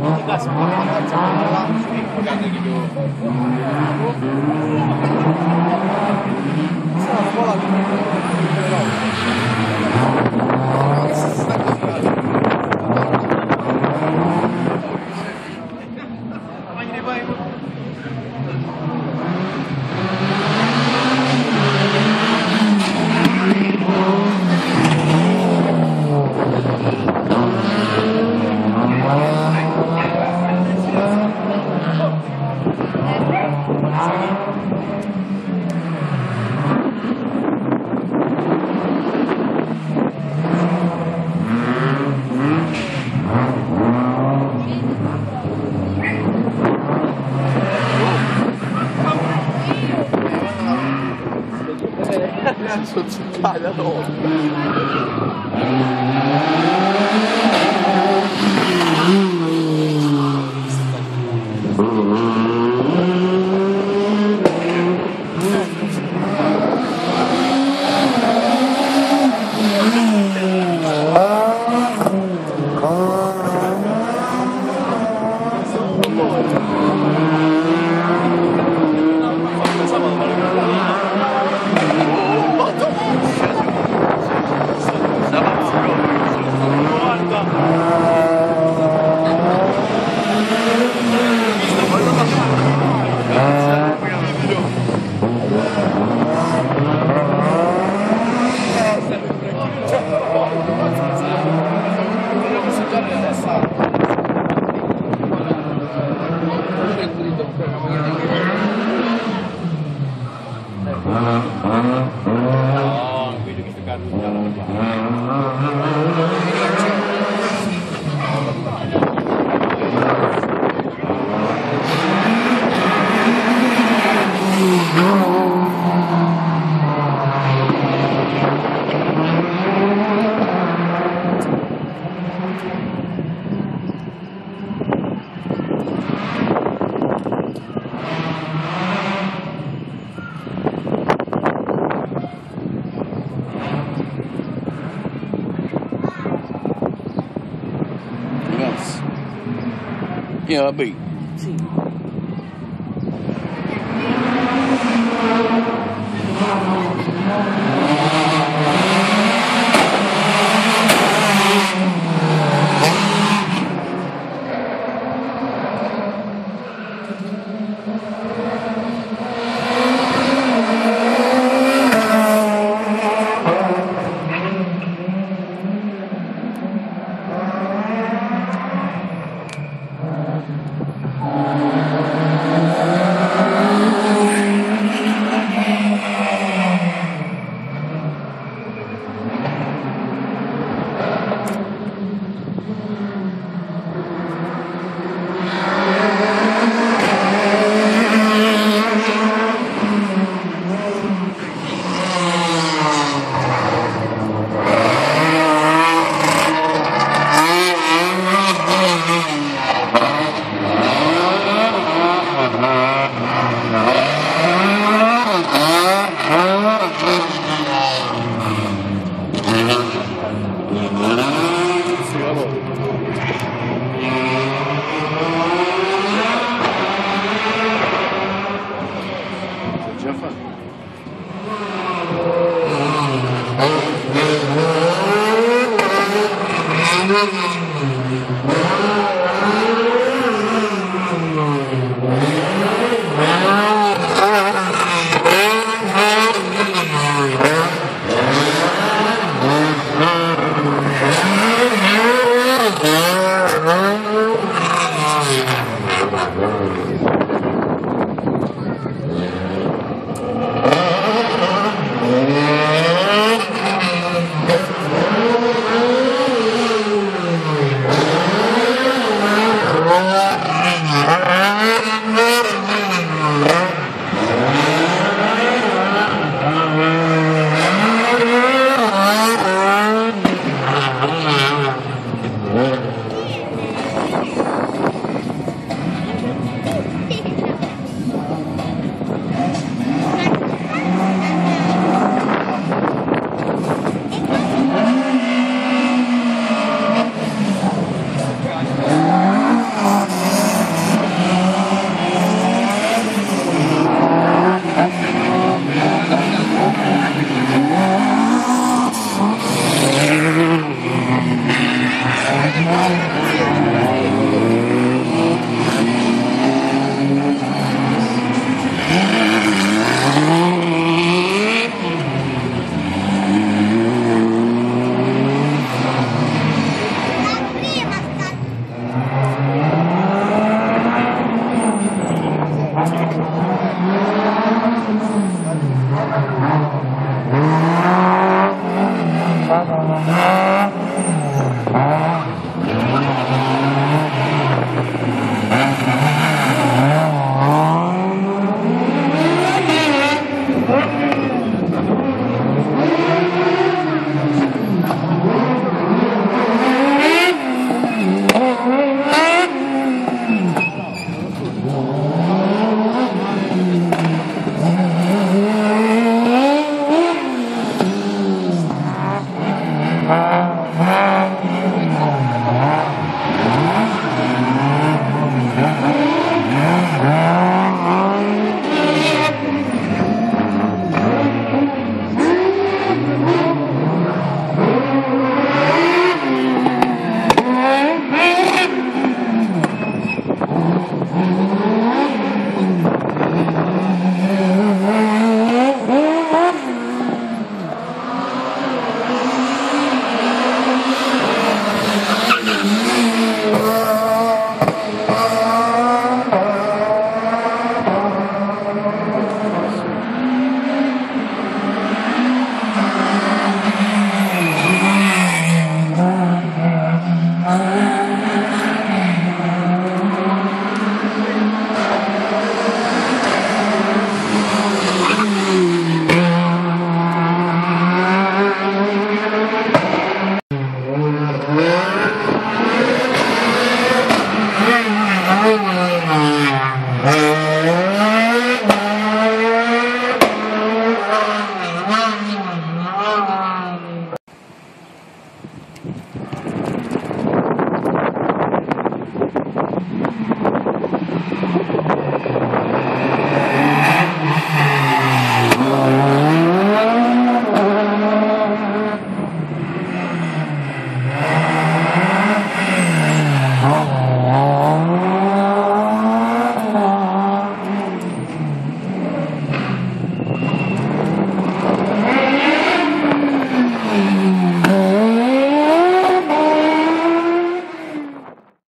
우리가 스포츠가 전화 수익 가능이고 사람 뭐라고 Давай, давай, вот. Das wird keine Ahnung. Yeah, I beat. Gee.